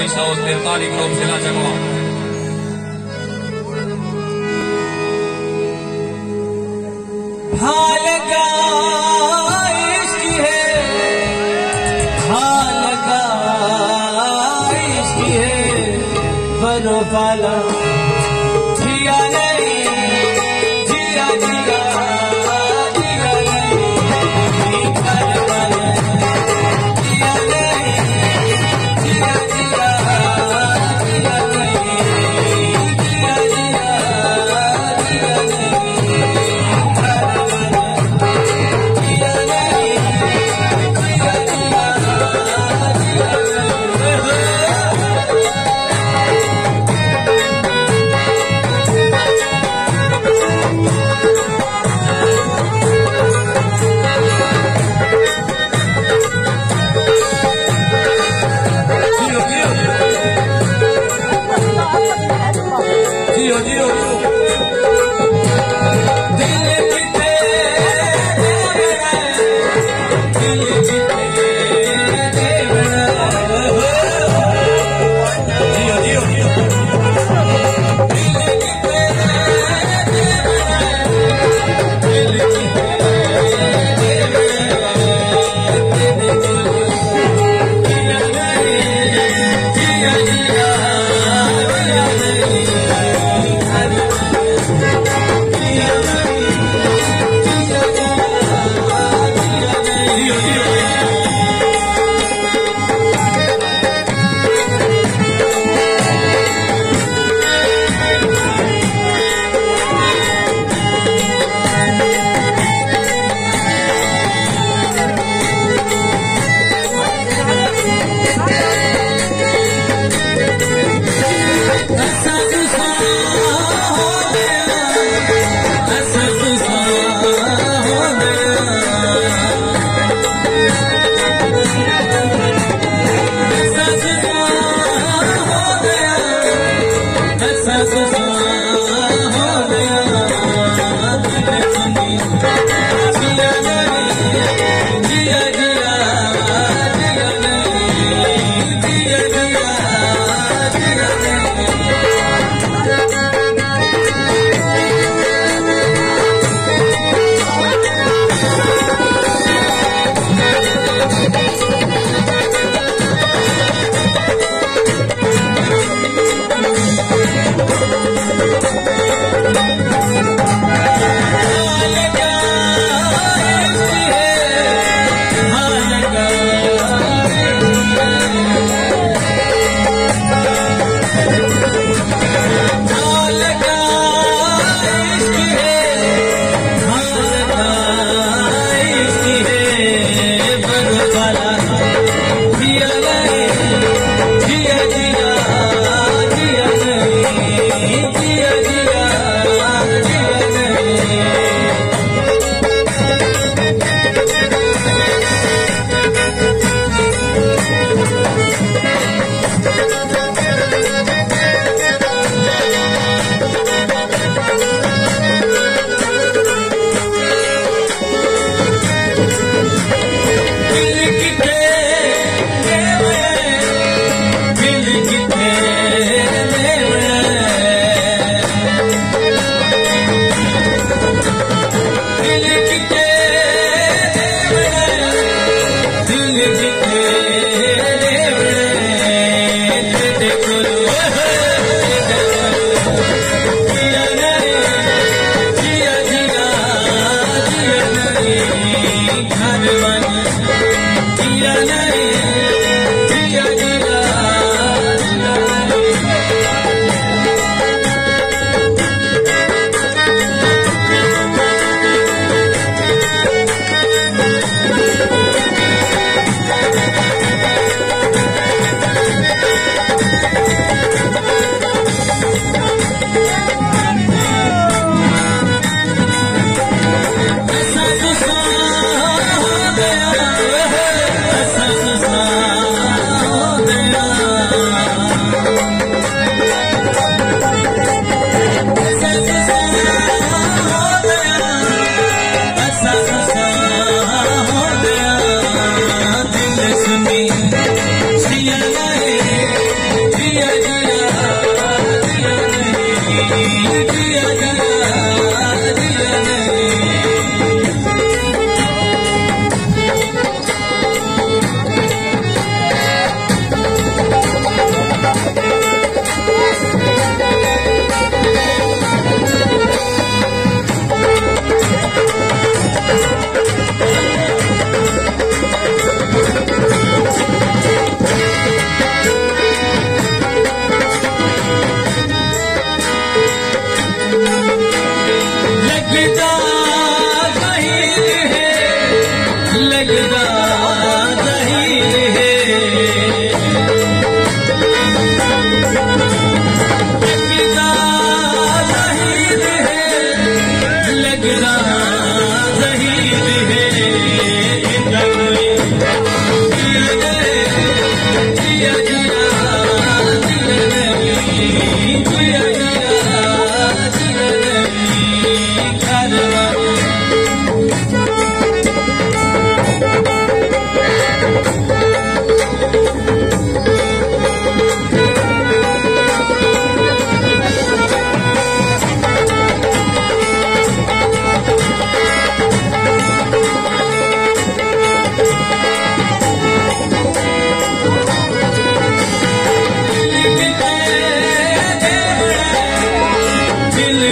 बाईस सौ तिरतालीस ग्रुप जिला जगवा हाल का इश्क है, भाल का इश्क है जिया नहीं जिया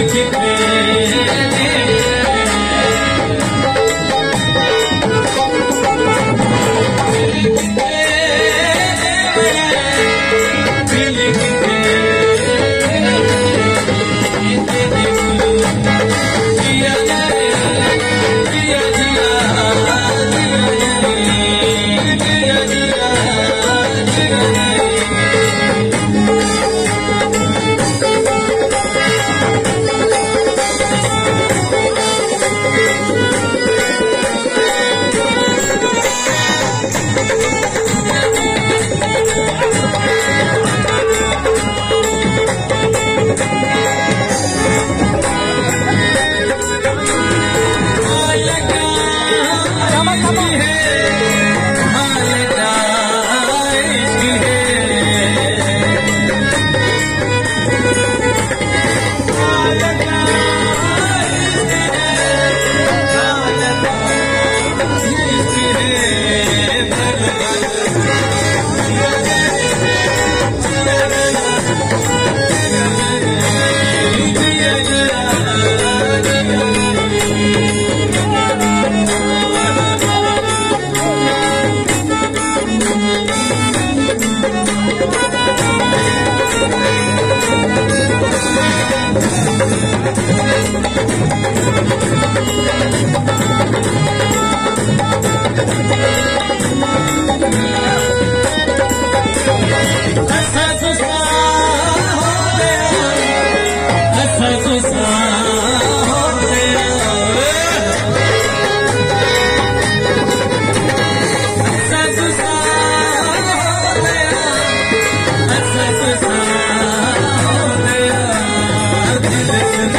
And.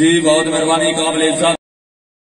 जी बहुत मेहरबानी काबिल